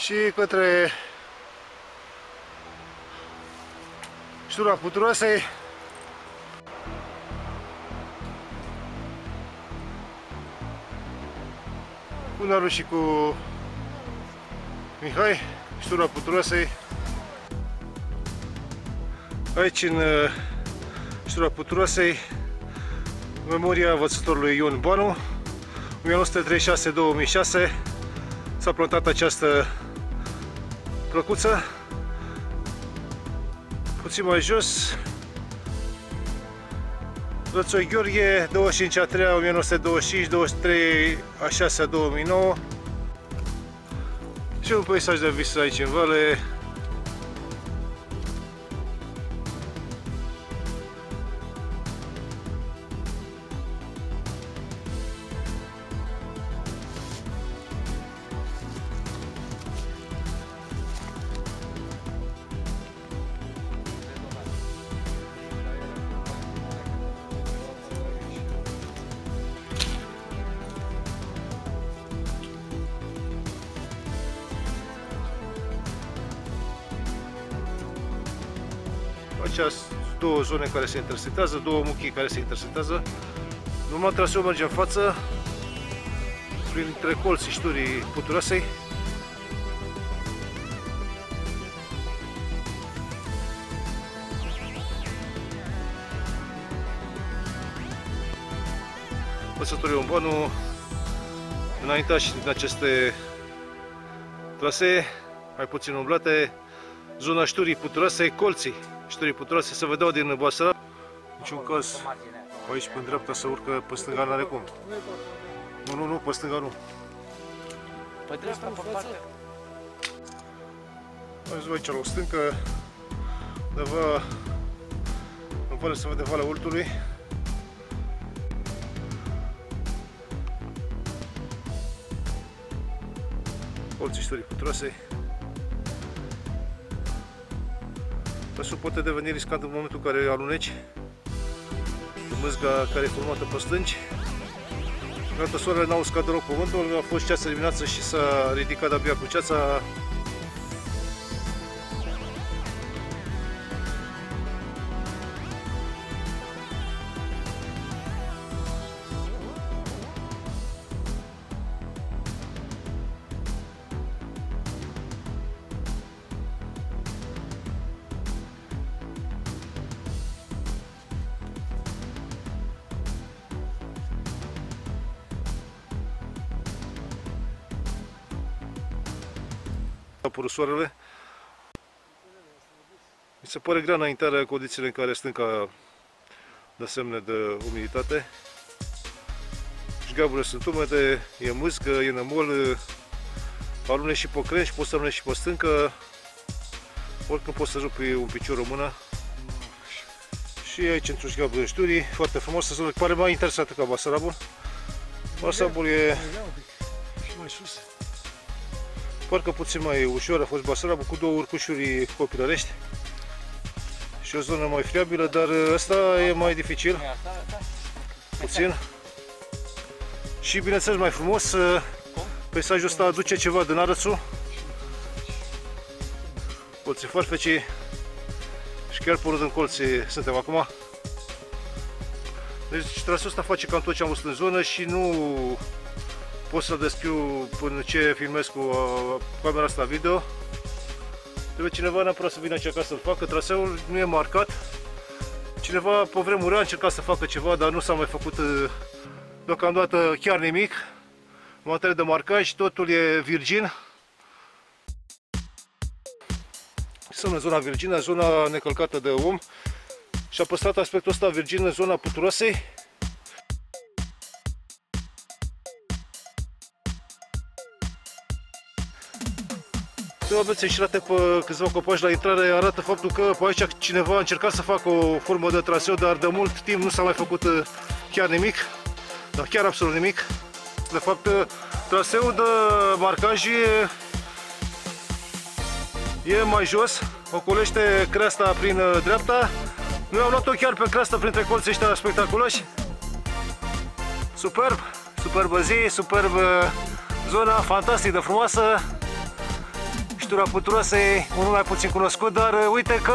și către ștura puturoasei. Cu Naru și cu Mihai, ștura puturoasei. Aici în uh, ștura puturoasei memoria învățătorului Ion Banu 1936-2006 s-a plantat această plăcuță. Puțin mai jos. Rățoi Gheorghe 25 a 3 1925 23 a 6 a 2009 și un peisaj de vis aici în vale Aici două zone care se intersectează, două muchii care se intersectează. Normal traseul merge în față, printre colții șturii puturoasei. Păsătorii Ombanu înaintași din aceste trasee, mai puțin umblate, zona șturii puturoasei, colții șturii puturoase se vedeau din Basarab. Niciun caz, aici pe dreapta să urcă, pe stânga n-are cum. Nu, nu, nu, pe stânga nu. Pe dreapta, pe partea. Aici aici la o stâncă, undeva în vale se vede Valea Ultului. Colții șturii puturoasei. Pasul poate deveni riscant în momentul în care aluneci. Mâzga care e formată pe stânci. Gata, soarele n-a uscat deloc pământul, a fost ceața dimineață și s-a ridicat abia cu ceața apărut soarele. Mi se pare grea înaintarea condițiile în care stânca dă semne de umiditate. Șgaburile sunt umede, e mâzgă, e nămol, alune și pe crengi, poți să alune și pe stâncă, oricând poți să rupi un picior o mână. Și aici într-o șgabă șturii, foarte frumoasă, se pare mai interesată ca Basarabul. Basarabul e Și mai sus. Parcă puțin mai ușor a fost Basarabul cu două urcușuri copilărești și o zonă mai friabilă, dar ăsta e mai dificil, puțin. Și bineînțeles mai frumos, peisajul ăsta aduce ceva din Arățul. Colții farfecii și chiar pe unul din colții suntem acum. Deci traseul ăsta face cam tot ce am văzut în zonă și nu pot să descriu până ce filmez cu uh, camera asta video. Trebuie cineva neapărat să vină aici ca să-l facă. Traseul nu e marcat. Cineva pe vremuri a încercat să facă ceva, dar nu s-a mai făcut uh, deocamdată chiar nimic. În materie de marcaj, totul e virgin. Sunt în zona virgină, zona necălcată de om și a păstrat aspectul ăsta virgin în zona puturoasei. Câteva bețe înșirate pe câțiva copaci la intrare arată faptul că pe aici cineva a încercat să facă o formă de traseu, dar de mult timp nu s-a mai făcut uh, chiar nimic, dar chiar absolut nimic. De fapt, uh, traseul de marcaj e, e mai jos, ocolește creasta prin uh, dreapta. Noi am luat-o chiar pe creastă printre colții ăștia spectaculoși. Superb, superbă zi, superb zona, fantastic de frumoasă. Ștura Puturoasei, unul mai puțin cunoscut, dar uh, uite că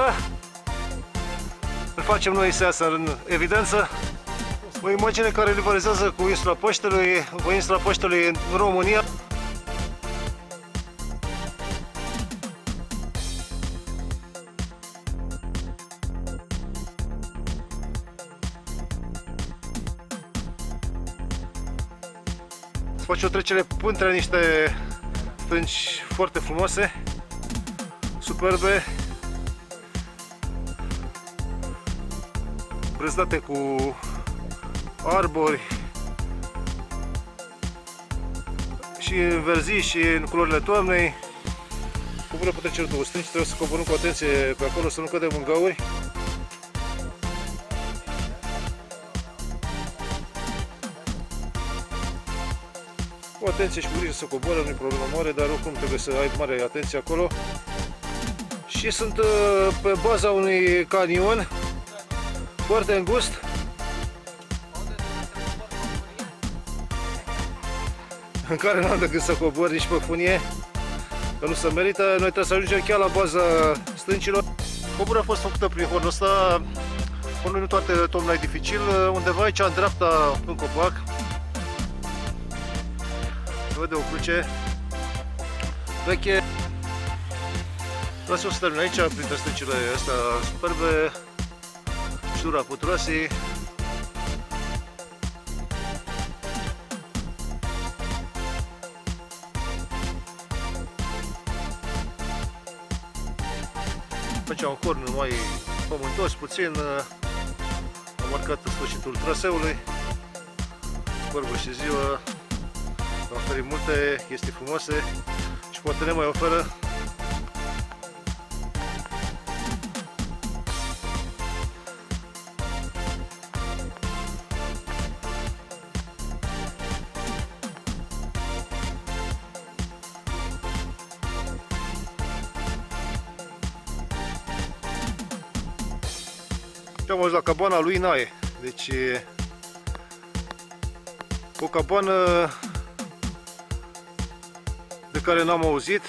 îl facem noi să iasă în evidență. O imagine care rivalizează cu insula Paștelui, cu insula Paștelui în România. Se face o trecere între niște stânci foarte frumoase, superbe, brăzdate cu arbori și în verzi și în culorile toamnei. Coboră pe trecerea două stânci, trebuie să coborâm cu atenție pe acolo să nu cădem în gauri. Cu atenție și cu grijă să coboară, nu e problemă mare, dar oricum trebuie să ai mare atenție acolo. Și sunt uh, pe baza unui canion foarte îngust. În care n-am decât să cobor nici pe funie, că nu se merită. Noi trebuie să ajungem chiar la baza stâncilor. Coborârea a fost făcută prin hornul ăsta, hornul nu toate tomna e dificil, undeva aici în dreapta în copac, se vede o cruce veche. Lasă-o să termin aici, printre stâncile astea superbe, ștura puturoasei. Facea un corn mai pământos puțin, am marcat sfârșitul traseului, vorbă și ziua, a oferit multe chestii frumoase și poate ne mai oferă Am ajuns la cabana lui Nae. Deci o cabană de care n-am auzit.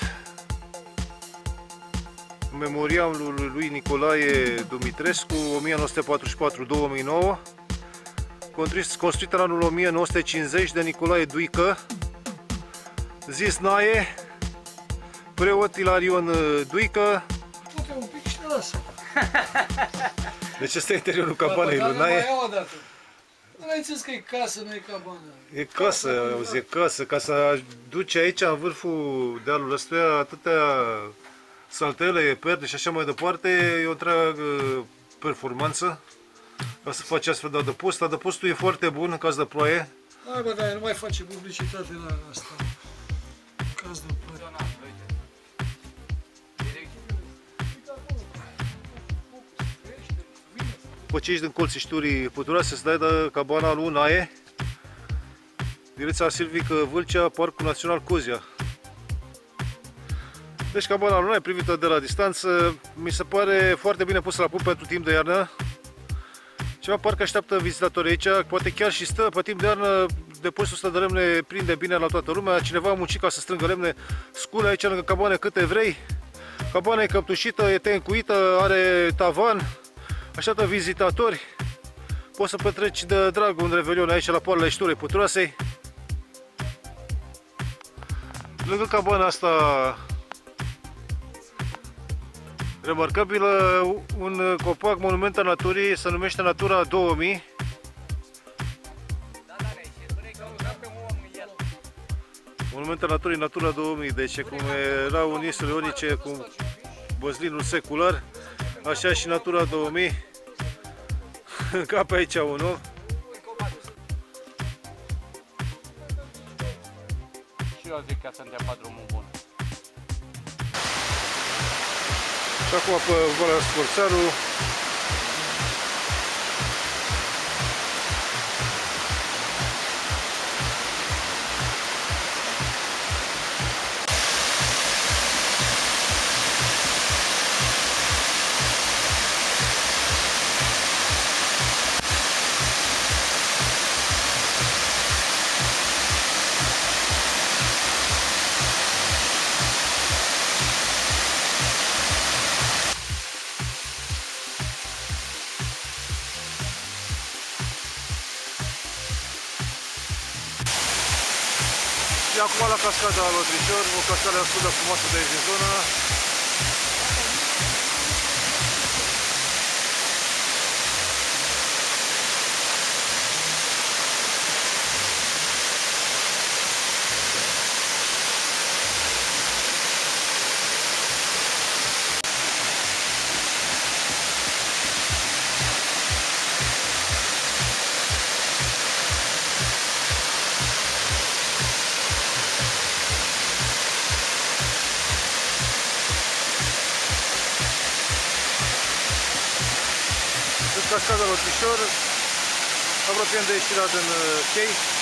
Memorialul lui Nicolae Dumitrescu 1944-2009 construit în anul 1950 de Nicolae Duică zis Nae preot Ilarion Duică Poate un pic și te lasă. Deci ăsta e interiorul cabanei lui Mai Nae iau o dată. Nu ai înțeles că e casă, nu e cabană. E casă, auzi, e casă, ca să duci aici în vârful dealul ăstuia atâtea saltele, perde și așa mai departe, e o întreagă performanță ca să faci astfel de adăpost. Adăpostul e foarte bun în caz de ploaie. Hai bă, dar nu mai face publicitate la asta. După ce ești din colții șturii puturoase, să dai de cabana lui Nae, direcția Silvică Vâlcea, Parcul Național Cozia. Deci cabana lui Nae, privită de la distanță, mi se pare foarte bine pusă la punct pentru timp de iarnă. Ceva parcă așteaptă vizitatorii aici, poate chiar și stă pe timp de iarnă, depozitul ăsta de lemne prinde bine la toată lumea, cineva a muncit ca să strângă lemne, scule aici lângă cabane câte vrei. Cabana e căptușită, e tencuită, are tavan, așteaptă vizitatori. Poți să petreci de drag un revelion aici la poalele șturii puturoasei. Lângă cabana asta remarcabilă, un copac monument al naturii, se numește Natura 2000. Monument al naturii Natura 2000, deci cum erau în insule ionice cu băzlinul secular, așa și Natura 2000. Ca pe aici unul. Și eu zic că să dea pe drumul bun. Și acum pe Valea Sforțaru. Acum la cascada Lotrișor, o cascadă destul de frumoasă de aici din zonă. Sunt cascada Lotrișor, apropiam de ieșirea din uh, chei.